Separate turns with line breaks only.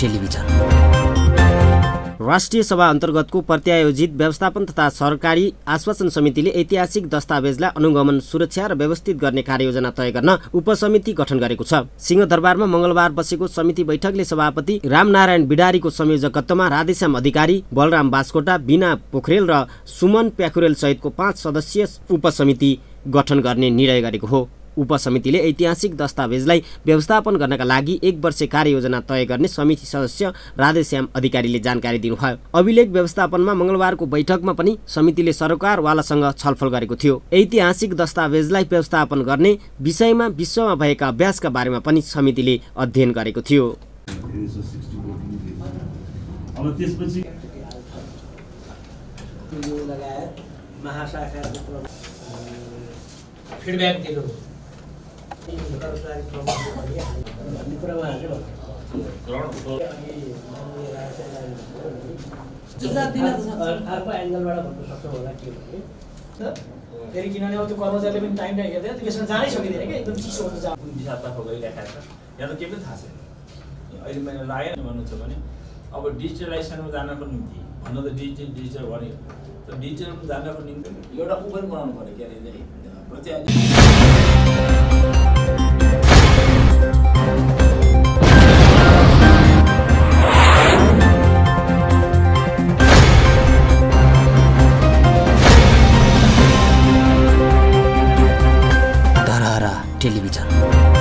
Television. राष्ट्रिय सभा अन्तर्गतको प्रत्यायोजित व्यवस्थापन तथा सरकारी आश्वासन समितिले ऐतिहासिक दस्तावेजलाई अनुगमन सुरक्षा र व्यवस्थित गर्ने कार्ययोजना तय गर्न उपसमिति गठन गरेको छ। सिंहदरबारमा मङ्गलबार बसेको समिति बैठकले सभापति रामनारायण बिडारीको संयोजकत्वमा राधेश्याम अधिकारी बलराम बास्कोटा बिना पोखरेल र सुमन प्याखुरेल सहितको पाँच सदस्यीय उपसमिति गठन गर्ने निर्णय गरेको हो। उपसमितिले ऐतिहासिक दस्तावेजलाई व्यवस्थापन गर्नका लागि एक वर्ष कार्ययोजना तय गर्ने समिति सदस्य राधेश्याम अधिकारीले जानकारी दिनुभयो। अभिलेख व्यवस्थापनमा मङ्गलबारको बैठकमा पनि समितिले सरकारवालासँग छलफल गरेको थियो। ऐतिहासिक दस्तावेजलाई व्यवस्थापन गर्ने विषयमा विश्वमा भएका अभ्यासका बारेमा पनि समितिले अध्ययन गरेको थियो।
अब त्यसपछि
फिडब्याक दिनु। भन्नु फेरि किनभने अब त्यो कर्मचारीले पनि टाइम टाइम हेर्दैन जानै सकिँदैन क्या एकदम चिसो हुन्छ
कुन छ यहाँ त केही पनि थाहा छैन अहिले मैले लागेन भन्नु छ भने अब डिजिटलाइजेसनमा जानको निम्ति भन्नु त डिजिटल डिजिटल भन्यो तर डिजिटलमा जानको निम्ति एउटा पनि बनाउनु पऱ्यो के अरे प्रत्याय टेलिभिजन।